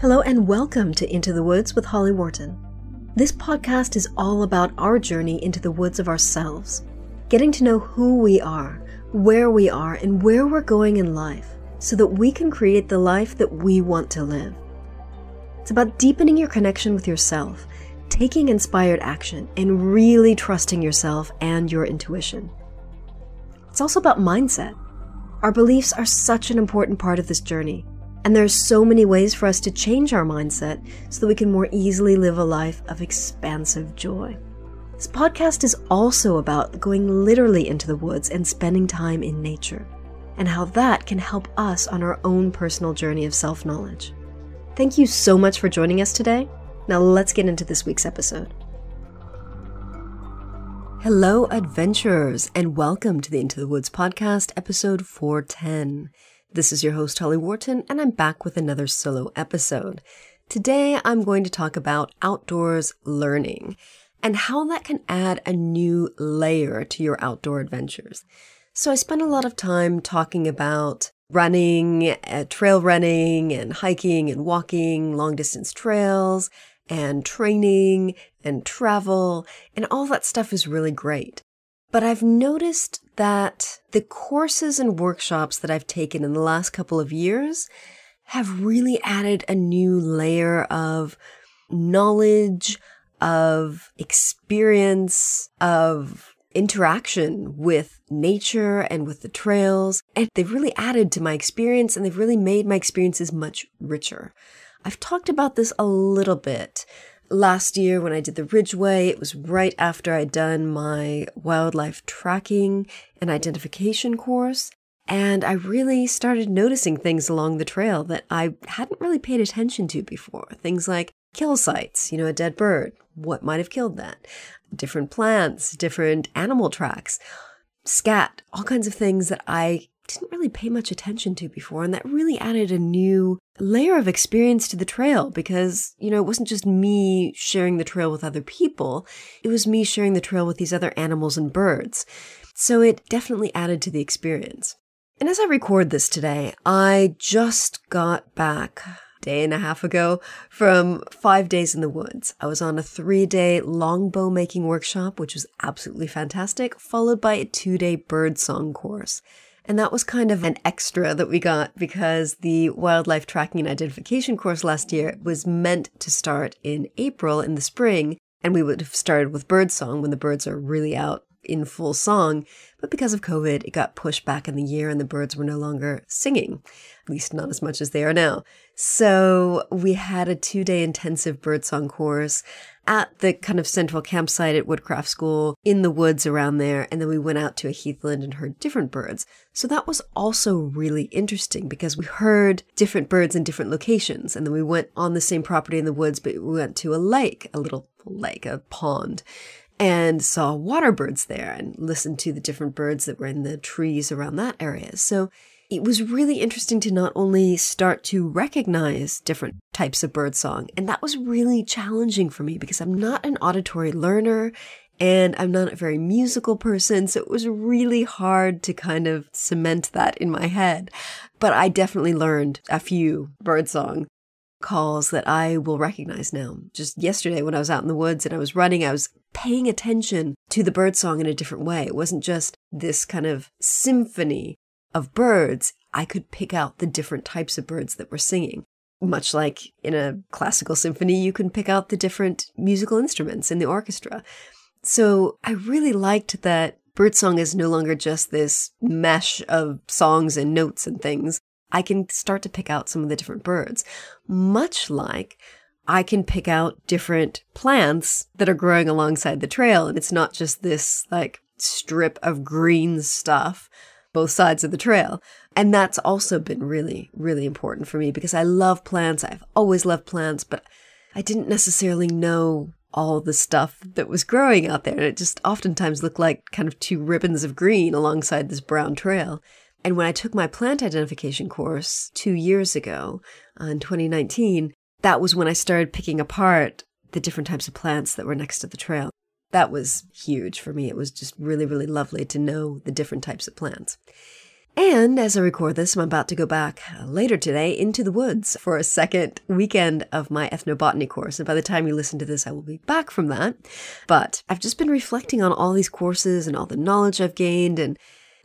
Hello and welcome to Into the Woods with Holly Worton. This podcast is all about our journey into the woods of ourselves, getting to know who we are, where we are, and where we're going in life so that we can create the life that we want to live. It's about deepening your connection with yourself, taking inspired action, and really trusting yourself and your intuition. It's also about mindset. Our beliefs are such an important part of this journey and there are so many ways for us to change our mindset so that we can more easily live a life of expansive joy. This podcast is also about going literally into the woods and spending time in nature, and how that can help us on our own personal journey of self knowledge. Thank you so much for joining us today. Now let's get into this week's episode. Hello, adventurers, and welcome to the Into the Woods podcast, episode 410. This is your host, Holly Worton, and I'm back with another solo episode. Today, I'm going to talk about outdoors learning and how that can add a new layer to your outdoor adventures. So, I spent a lot of time talking about running, uh, trail running, and hiking and walking long distance trails, and training and travel, and all that stuff is really great. But I've noticed that the courses and workshops that I've taken in the last couple of years have really added a new layer of knowledge, of experience, of interaction with nature and with the trails. And they've really added to my experience and they've really made my experiences much richer. I've talked about this a little bit last year when I did the Ridgeway, it was right after I'd done my wildlife tracking and identification course. And I really started noticing things along the trail that I hadn't really paid attention to before. Things like kill sites, you know, a dead bird, what might have killed that, different plants, different animal tracks, scat, all kinds of things that I didn't really pay much attention to before. And that really added a new layer of experience to the trail because, you know, it wasn't just me sharing the trail with other people, it was me sharing the trail with these other animals and birds. So it definitely added to the experience. And as I record this today, I just got back a day and a half ago from five days in the woods. I was on a three day longbow making workshop, which was absolutely fantastic, followed by a two day bird song course. And that was kind of an extra that we got because the wildlife tracking and identification course last year was meant to start in April in the spring. And we would have started with birdsong when the birds are really out in full song. But because of COVID, it got pushed back in the year and the birds were no longer singing, at least not as much as they are now. So we had a two day intensive birdsong course at the kind of central campsite at Woodcraft School in the woods around there. And then we went out to a heathland and heard different birds. So that was also really interesting because we heard different birds in different locations. And then we went on the same property in the woods, but we went to a lake, a little lake, a pond and saw water birds there and listened to the different birds that were in the trees around that area. So it was really interesting to not only start to recognize different types of birdsong, and that was really challenging for me because I'm not an auditory learner and I'm not a very musical person, so it was really hard to kind of cement that in my head. But I definitely learned a few birdsong calls that I will recognize now. Just yesterday when I was out in the woods and I was running, I was paying attention to the birdsong in a different way. It wasn't just this kind of symphony of birds, I could pick out the different types of birds that were singing. Much like in a classical symphony, you can pick out the different musical instruments in the orchestra. So I really liked that birdsong is no longer just this mesh of songs and notes and things. I can start to pick out some of the different birds, much like I can pick out different plants that are growing alongside the trail. And it's not just this like strip of green stuff both sides of the trail. And that's also been really, really important for me because I love plants. I've always loved plants, but I didn't necessarily know all the stuff that was growing out there. And it just oftentimes looked like kind of two ribbons of green alongside this brown trail. And when I took my plant identification course two years ago uh, in 2019, that was when I started picking apart the different types of plants that were next to the trail that was huge for me. It was just really, really lovely to know the different types of plants. And as I record this, I'm about to go back later today into the woods for a second weekend of my ethnobotany course. And by the time you listen to this, I will be back from that. But I've just been reflecting on all these courses and all the knowledge I've gained and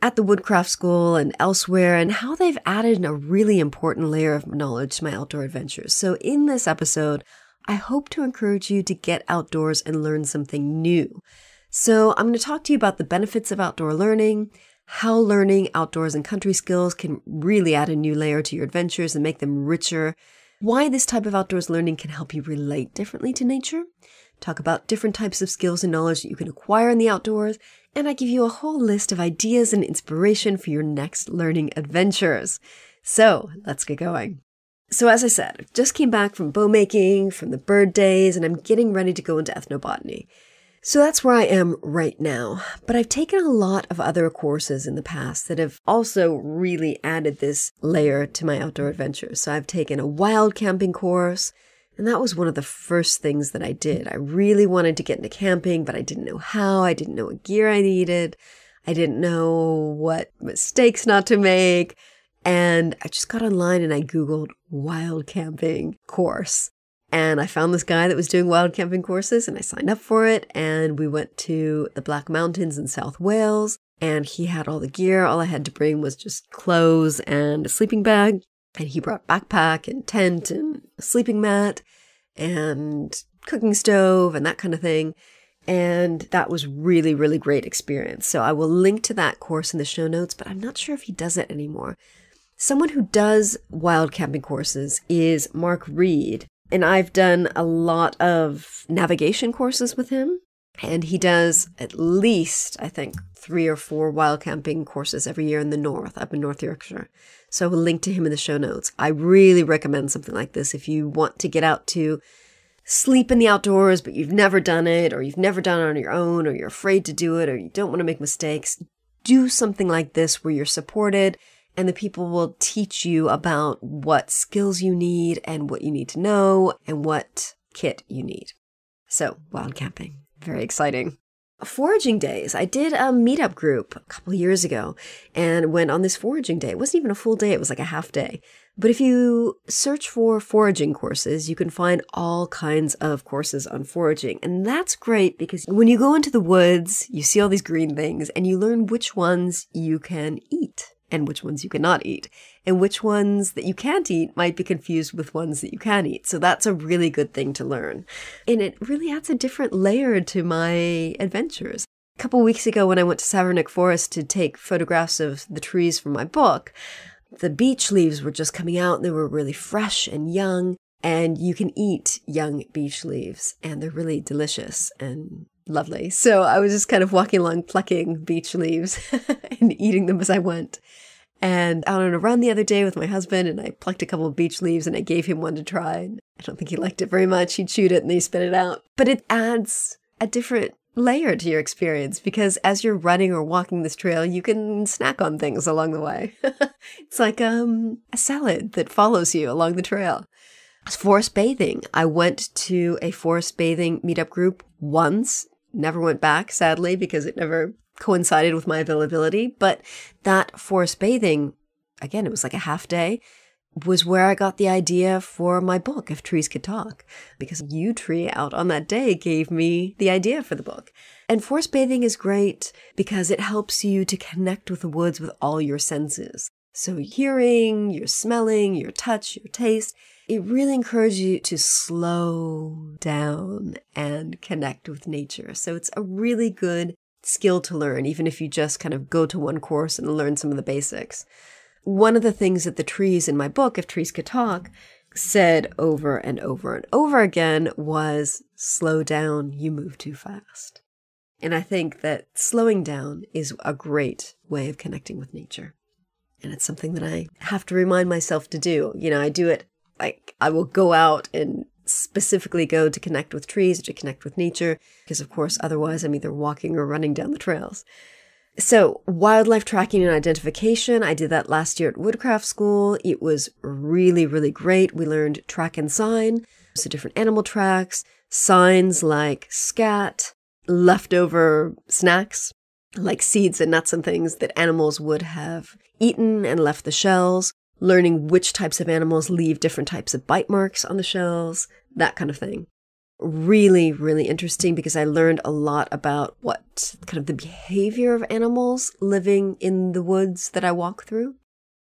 at the Woodcraft School and elsewhere, and how they've added a really important layer of knowledge to my outdoor adventures. So, in this episode, I hope to encourage you to get outdoors and learn something new. So, I'm going to talk to you about the benefits of outdoor learning, how learning outdoors and country skills can really add a new layer to your adventures and make them richer, why this type of outdoors learning can help you relate differently to nature, talk about different types of skills and knowledge that you can acquire in the outdoors, and I give you a whole list of ideas and inspiration for your next learning adventures. So let's get going. So, as I said, I just came back from bow making, from the bird days, and I'm getting ready to go into ethnobotany. So that's where I am right now. But I've taken a lot of other courses in the past that have also really added this layer to my outdoor adventures. So I've taken a wild camping course, and that was one of the first things that I did. I really wanted to get into camping, but I didn't know how. I didn't know what gear I needed. I didn't know what mistakes not to make. And I just got online and I Googled wild camping course. And I found this guy that was doing wild camping courses and I signed up for it. And we went to the Black Mountains in South Wales and he had all the gear. All I had to bring was just clothes and a sleeping bag. And he brought backpack and tent and sleeping mat and cooking stove and that kind of thing. And that was really, really great experience. So I will link to that course in the show notes, but I'm not sure if he does it anymore. Someone who does wild camping courses is Mark Reid. And I've done a lot of navigation courses with him. And he does at least, I think, three or four wild camping courses every year in the north, up in North Yorkshire. So we'll link to him in the show notes. I really recommend something like this if you want to get out to sleep in the outdoors, but you've never done it, or you've never done it on your own, or you're afraid to do it, or you don't want to make mistakes. Do something like this where you're supported and the people will teach you about what skills you need and what you need to know and what kit you need. So, wild camping, very exciting foraging days. I did a meetup group a couple years ago and went on this foraging day. It wasn't even a full day, it was like a half day. But if you search for foraging courses, you can find all kinds of courses on foraging. And that's great because when you go into the woods, you see all these green things and you learn which ones you can eat and which ones you cannot eat. And which ones that you can't eat might be confused with ones that you can eat. So that's a really good thing to learn. And it really adds a different layer to my adventures. A couple weeks ago, when I went to Savernake Forest to take photographs of the trees from my book, the beech leaves were just coming out and they were really fresh and young. And you can eat young beech leaves, and they're really delicious and lovely. So I was just kind of walking along, plucking beech leaves and eating them as I went. And out on a run the other day with my husband, and I plucked a couple of beech leaves and I gave him one to try. I don't think he liked it very much. He chewed it and then he spit it out. But it adds a different layer to your experience because as you're running or walking this trail, you can snack on things along the way. it's like um, a salad that follows you along the trail. Forest bathing. I went to a forest bathing meetup group once never went back, sadly, because it never coincided with my availability. But that forest bathing, again, it was like a half day, was where I got the idea for my book, If Trees Could Talk, because Yew Tree out on that day gave me the idea for the book. And forest bathing is great because it helps you to connect with the woods with all your senses. So, hearing, your smelling, your touch, your taste it really encourages you to slow down and connect with nature. So it's a really good skill to learn, even if you just kind of go to one course and learn some of the basics. One of the things that the trees in my book, If Trees Could Talk, said over and over and over again was slow down, you move too fast. And I think that slowing down is a great way of connecting with nature. And it's something that I have to remind myself to do. You know, I do it like I will go out and specifically go to connect with trees to connect with nature because of course otherwise I'm either walking or running down the trails. So, wildlife tracking and identification, I did that last year at Woodcraft School. It was really, really great. We learned track and sign, so different animal tracks, signs like scat, leftover snacks, like seeds and nuts and things that animals would have eaten and left the shells, learning which types of animals leave different types of bite marks on the shells, that kind of thing. Really, really interesting because I learned a lot about what kind of the behavior of animals living in the woods that I walk through.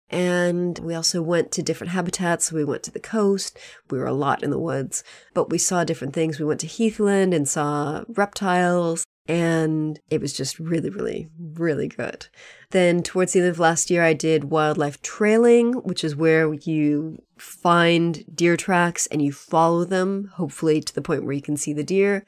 And we also went to different habitats. We went to the coast. We were a lot in the woods, but we saw different things. We went to Heathland and saw reptiles, and it was just really, really, really good. Then, towards the end of last year, I did wildlife trailing, which is where you find deer tracks and you follow them, hopefully to the point where you can see the deer.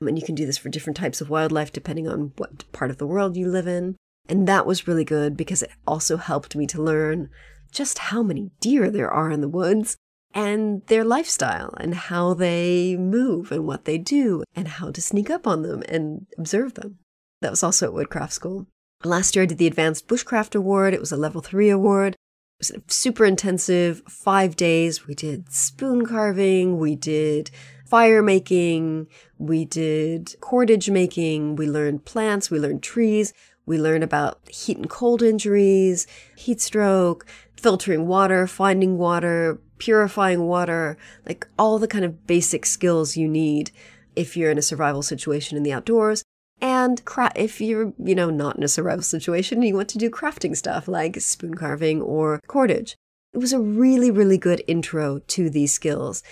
And you can do this for different types of wildlife depending on what part of the world you live in. And that was really good because it also helped me to learn just how many deer there are in the woods and their lifestyle and how they move and what they do and how to sneak up on them and observe them. That was also at Woodcraft School. Last year I did the Advanced Bushcraft Award. It was a level three award. It was super intensive, five days. We did spoon carving, we did fire making, we did cordage making, we learned plants, we learned trees, we learned about heat and cold injuries, heat stroke, filtering water, finding water, purifying water, like all the kind of basic skills you need if you're in a survival situation in the outdoors. And cra- if you're, you know, not in a survival situation, and you want to do crafting stuff like spoon carving or cordage. It was a really, really good intro to these skills.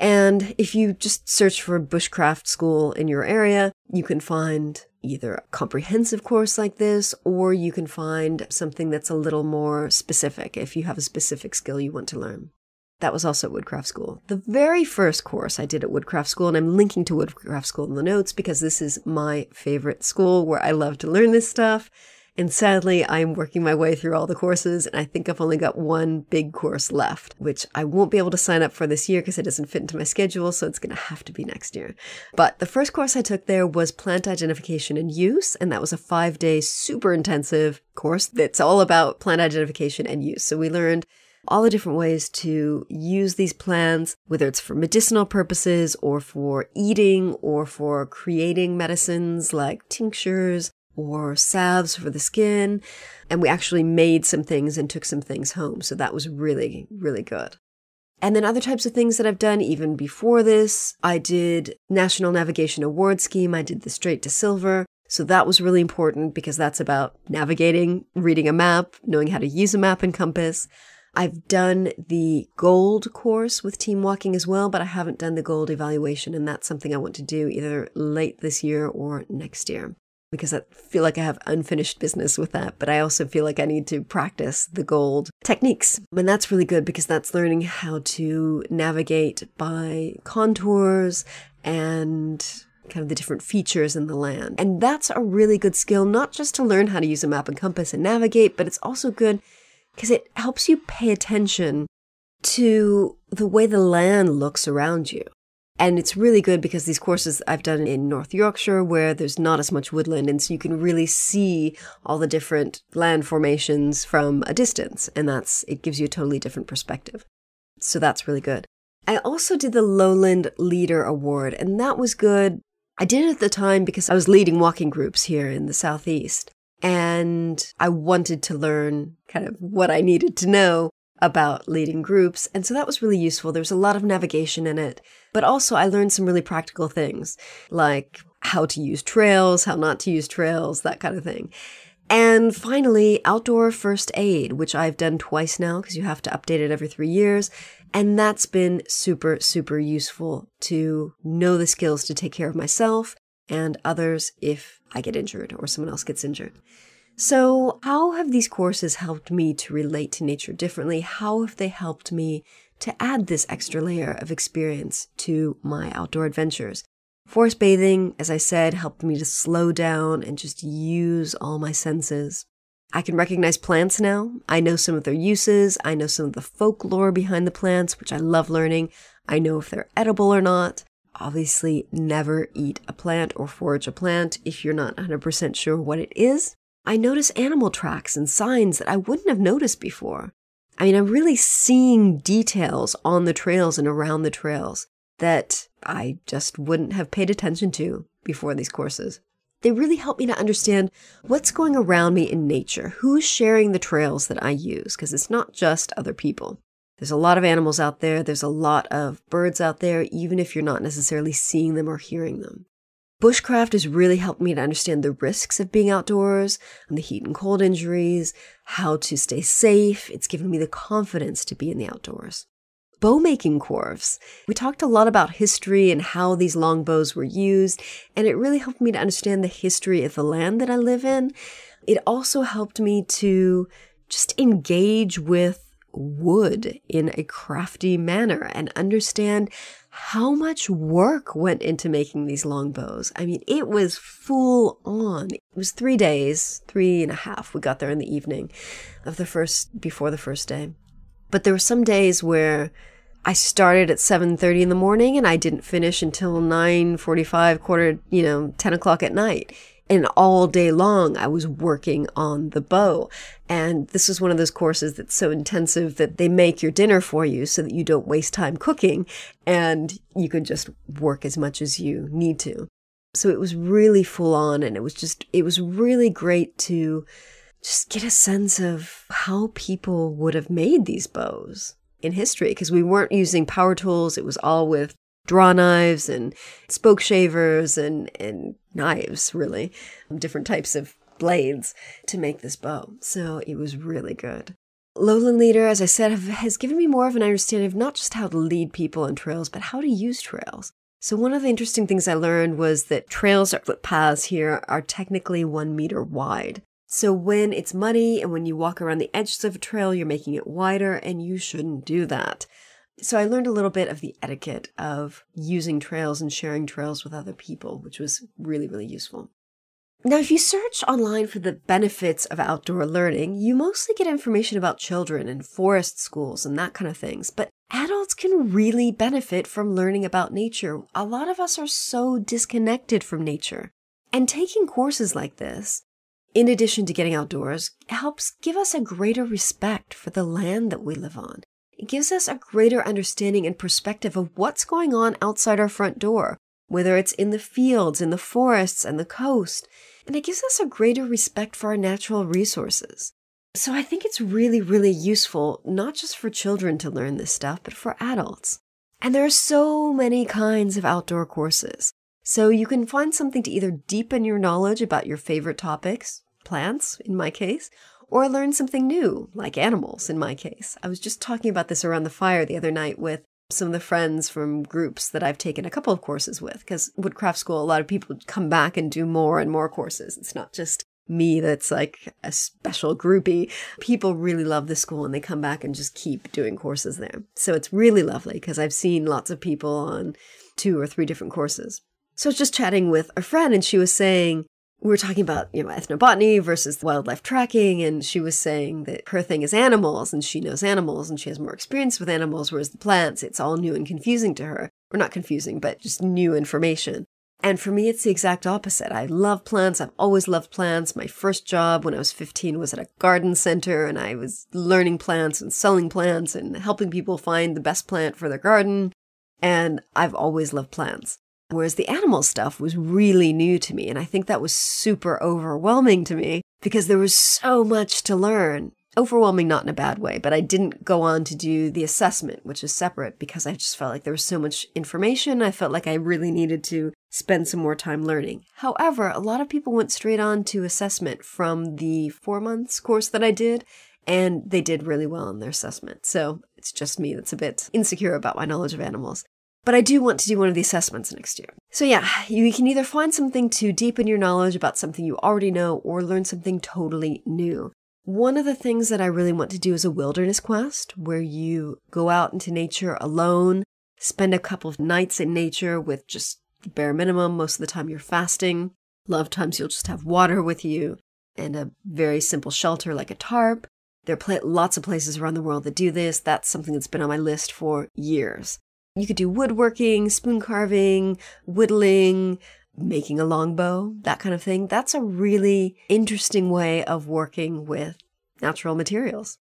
And if you just search for bushcraft school in your area, you can find either a comprehensive course like this, or you can find something that's a little more specific if you have a specific skill you want to learn. That was also at Woodcraft School. The very first course I did at Woodcraft School, and I'm linking to Woodcraft School in the notes because this is my favorite school where I love to learn this stuff. And sadly, I'm working my way through all the courses, and I think I've only got one big course left, which I won't be able to sign up for this year because it doesn't fit into my schedule, so it's going to have to be next year. But the first course I took there was plant identification and use, and that was a five day, super intensive course that's all about plant identification and use. So we learned all the different ways to use these plants, whether it's for medicinal purposes or for eating or for creating medicines like tinctures or salves for the skin. And we actually made some things and took some things home. So that was really, really good. And then other types of things that I've done even before this, I did National Navigation Award Scheme. I did the Straight to Silver. So that was really important because that's about navigating, reading a map, knowing how to use a map and compass. I've done the gold course with team walking as well, but I haven't done the gold evaluation. And that's something I want to do either late this year or next year because I feel like I have unfinished business with that, but I also feel like I need to practice the gold techniques. And that's really good because that's learning how to navigate by contours and kind of the different features in the land. And that's a really good skill, not just to learn how to use a map and compass and navigate, but it's also good because it helps you pay attention to the way the land looks around you. And it's really good because these courses I've done in North Yorkshire where there's not as much woodland. And so you can really see all the different land formations from a distance. And that's, it gives you a totally different perspective. So that's really good. I also did the Lowland Leader Award and that was good. I did it at the time because I was leading walking groups here in the Southeast and I wanted to learn kind of what I needed to know about leading groups. And so that was really useful. There was a lot of navigation in it, but also I learned some really practical things like how to use trails, how not to use trails, that kind of thing. And finally, outdoor first aid, which I've done twice now because you have to update it every three years. And that's been super, super useful to know the skills to take care of myself and others if I get injured or someone else gets injured. So, how have these courses helped me to relate to nature differently? How have they helped me to add this extra layer of experience to my outdoor adventures? Forest bathing, as I said, helped me to slow down and just use all my senses. I can recognize plants now. I know some of their uses. I know some of the folklore behind the plants, which I love learning. I know if they're edible or not. Obviously, never eat a plant or forage a plant if you're not 100% sure what it is. I notice animal tracks and signs that I wouldn't have noticed before. I mean, I'm really seeing details on the trails and around the trails that I just wouldn't have paid attention to before these courses. they really help me to understand what's going around me in nature, who's sharing the trails that I use, because it's not just other people. There's a lot of animals out there, there's a lot of birds out there, even if you're not necessarily seeing them or hearing them. Bushcraft has really helped me to understand the risks of being outdoors and the heat and cold injuries, how to stay safe. It's given me the confidence to be in the outdoors. Bow making course. We talked a lot about history and how these long bows were used, and it really helped me to understand the history of the land that I live in. It also helped me to just engage with wood in a crafty manner and understand how much work went into making these long bows. I mean, it was full on. It was three days, three and a half. We got there in the evening of the first, before the first day. But there were some days where I started at 7:30 in the morning and I didn't finish until 9:45, quarter, you know, 10 o'clock at night. And all day long, I was working on the bow. And this is one of those courses that's so intensive that they make your dinner for you so that you don't waste time cooking and you can just work as much as you need to. So it was really full on and it was just, it was really great to just get a sense of how people would have made these bows in history because we weren't using power tools. It was all with draw knives and spoke shavers and, and knives, really, different types of blades to make this bow. So it was really good. Lowland Leader, as I said, have, has given me more of an understanding of not just how to lead people on trails, but how to use trails. So one of the interesting things I learned was that trails or footpaths here are technically one meter wide. So when it's muddy and when you walk around the edges of a trail, you're making it wider and you shouldn't do that. So I learned a little bit of the etiquette of using trails and sharing trails with other people, which was really, really useful. Now, if you search online for the benefits of outdoor learning, you mostly get information about children and forest schools and that kind of things. But adults can really benefit from learning about nature. A lot of us are so disconnected from nature. And taking courses like this, in addition to getting outdoors, helps give us a greater respect for the land that we live on it gives us a greater understanding and perspective of what's going on outside our front door, whether it's in the fields, in the forests, and the coast. And it gives us a greater respect for our natural resources. So I think it's really, really useful, not just for children to learn this stuff, but for adults. And there are so many kinds of outdoor courses. So you can find something to either deepen your knowledge about your favorite topics, plants in my case, or learn something new, like animals in my case. I was just talking about this around the fire the other night with some of the friends from groups that I've taken a couple of courses with, because Woodcraft School, a lot of people come back and do more and more courses. It's not just me that's like a special groupie. People really love the school and they come back and just keep doing courses there. So it's really lovely because I've seen lots of people on two or three different courses. So I was just chatting with a friend and she was saying, we were talking about, you know, ethnobotany versus wildlife tracking, and she was saying that her thing is animals, and she knows animals, and she has more experience with animals, whereas the plants, it's all new and confusing to her. Or not confusing, but just new information. And for me, it's the exact opposite. I love plants. I've always loved plants. My first job when I was 15 was at a garden center, and I was learning plants and selling plants and helping people find the best plant for their garden. And I've always loved plants. Whereas the animal stuff was really new to me. And I think that was super overwhelming to me because there was so much to learn. Overwhelming, not in a bad way, but I didn't go on to do the assessment, which is separate because I just felt like there was so much information. I felt like I really needed to spend some more time learning. However, a lot of people went straight on to assessment from the four months course that I did, and they did really well in their assessment. So it's just me that's a bit insecure about my knowledge of animals. But I do want to do one of the assessments next year. So yeah, you can either find something to deepen your knowledge about something you already know or learn something totally new. One of the things that I really want to do is a wilderness quest where you go out into nature alone, spend a couple of nights in nature with just the bare minimum. Most of the time you're fasting. A lot of times you'll just have water with you and a very simple shelter like a tarp. There are lots of places around the world that do this. That's something that's been on my list for years. You could do woodworking, spoon carving, whittling, making a longbow, that kind of thing. That's a really interesting way of working with natural materials.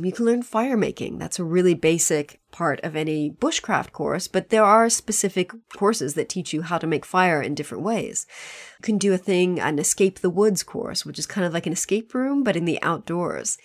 You can learn fire making. That's a really basic part of any bushcraft course, but there are specific courses that teach you how to make fire in different ways. You can do a thing, an escape the woods course, which is kind of like an escape room, but in the outdoors.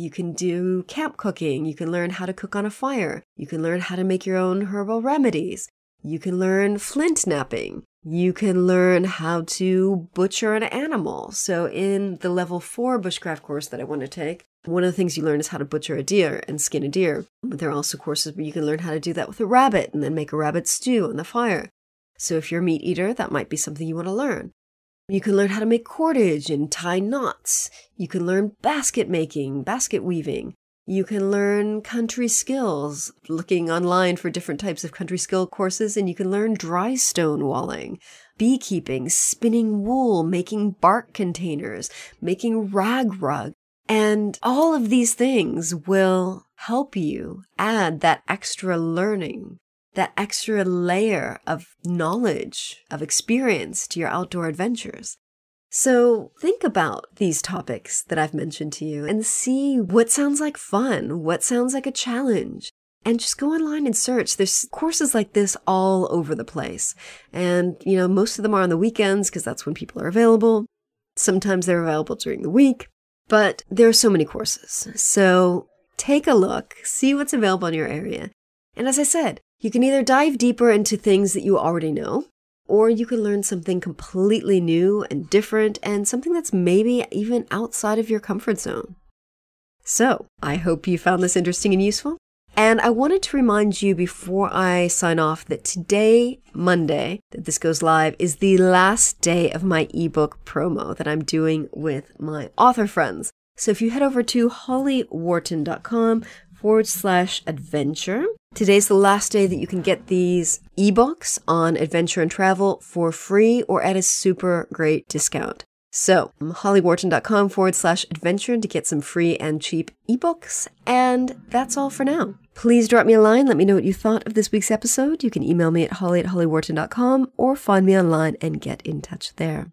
You can do camp cooking. You can learn how to cook on a fire. You can learn how to make your own herbal remedies. You can learn flint knapping. You can learn how to butcher an animal. So, in the level four bushcraft course that I want to take, one of the things you learn is how to butcher a deer and skin a deer. But there are also courses where you can learn how to do that with a rabbit and then make a rabbit stew on the fire. So, if you're a meat eater, that might be something you want to learn. You can learn how to make cordage and tie knots. You can learn basket making, basket weaving. You can learn country skills, looking online for different types of country skill courses, and you can learn dry stone walling, beekeeping, spinning wool, making bark containers, making rag rug. And all of these things will help you add that extra learning, that extra layer of knowledge, of experience to your outdoor adventures. So think about these topics that I've mentioned to you and see what sounds like fun, what sounds like a challenge. And just go online and search. There's courses like this all over the place. And, you know, most of them are on the weekends because that's when people are available. Sometimes they're available during the week, but there are so many courses. So take a look, see what's available in your area. And as I said, you can either dive deeper into things that you already know, or you can learn something completely new and different and something that's maybe even outside of your comfort zone. So, I hope you found this interesting and useful. And I wanted to remind you before I sign off that today, Monday, that this goes live, is the last day of my ebook promo that I'm doing with my author friends. So if you head over to hollyworton.com forward slash adventure. Today's the last day that you can get these ebooks on adventure and travel for free or at a super great discount. So, hollyworton.com forward slash adventure to get some free and cheap ebooks. And that's all for now. Please drop me a line. Let me know what you thought of this week's episode. You can email me at holly at hollyworton.com or find me online and get in touch there.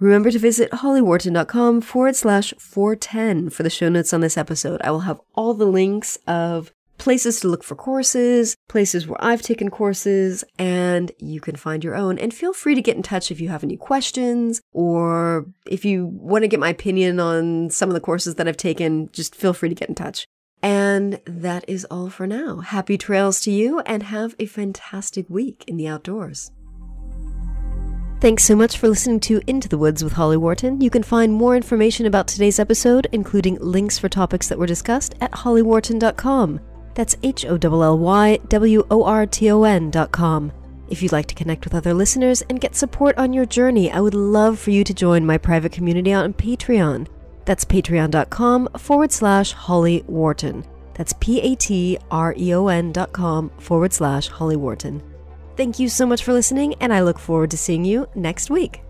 Remember to visit hollyworton.com forward slash 410 for the show notes on this episode. I will have all the links of places to look for courses, places where I've taken courses, and you can find your own. And feel free to get in touch if you have any questions or if you want to get my opinion on some of the courses that I've taken, just feel free to get in touch. And that is all for now. Happy trails to you and have a fantastic week in the outdoors. Thanks so much for listening to Into the Woods with Holly Worton. You can find more information about today's episode, including links for topics that were discussed, at hollyworton.com. That's H O L L Y W O R T O N.com. If you'd like to connect with other listeners and get support on your journey, I would love for you to join my private community on Patreon. That's patreon.com forward slash Holly Worton. That's P A T R E O N dot com forward slash Holly Worton. Thank you so much for listening, and I look forward to seeing you next week.